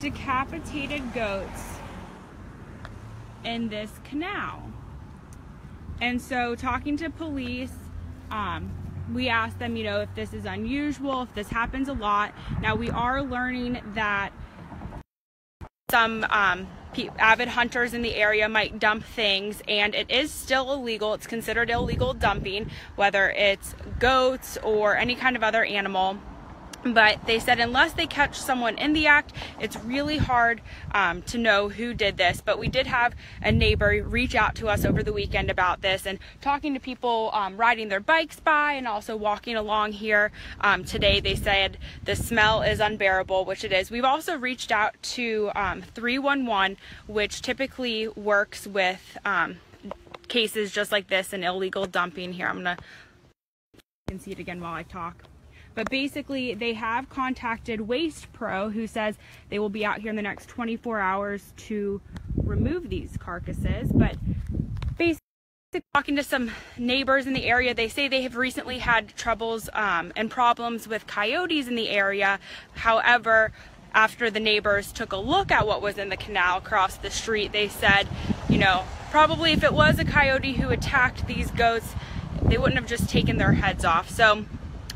decapitated goats in this canal. And so, talking to police, um, we asked them, you know, if this is unusual, if this happens a lot. Now, we are learning that some um, avid hunters in the area might dump things, and it is still illegal. It's considered illegal dumping, whether it's goats or any kind of other animal but they said unless they catch someone in the act it's really hard um, to know who did this. But we did have a neighbor reach out to us over the weekend about this and talking to people um, riding their bikes by and also walking along here um, today. They said the smell is unbearable which it is. We've also reached out to um, 311 which typically works with um, cases just like this and illegal dumping here. I'm gonna you can see it again while i talk but basically, they have contacted Waste Pro, who says they will be out here in the next 24 hours to remove these carcasses. But basically, talking to some neighbors in the area, they say they have recently had troubles um, and problems with coyotes in the area. However, after the neighbors took a look at what was in the canal across the street, they said, you know, probably if it was a coyote who attacked these goats, they wouldn't have just taken their heads off. So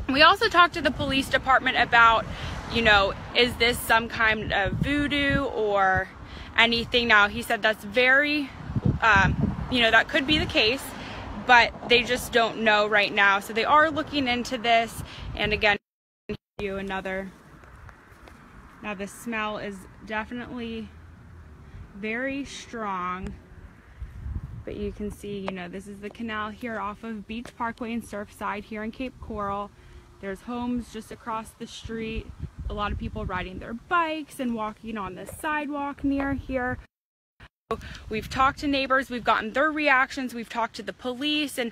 we also talked to the police department about, you know, is this some kind of voodoo or anything? Now, he said that's very, um, you know, that could be the case, but they just don't know right now. So they are looking into this. And again, you another. Now, the smell is definitely very strong but you can see you know this is the canal here off of Beach Parkway and Surfside here in Cape Coral there's homes just across the street. A lot of people riding their bikes and walking on the sidewalk near here. We've talked to neighbors, we've gotten their reactions, we've talked to the police, and